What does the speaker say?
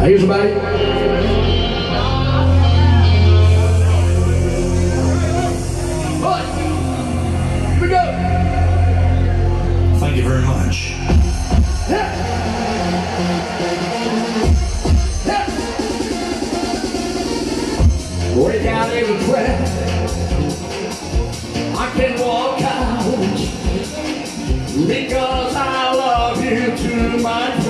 I somebody? Go. Thank you very much. The I can walk out because I love you too much.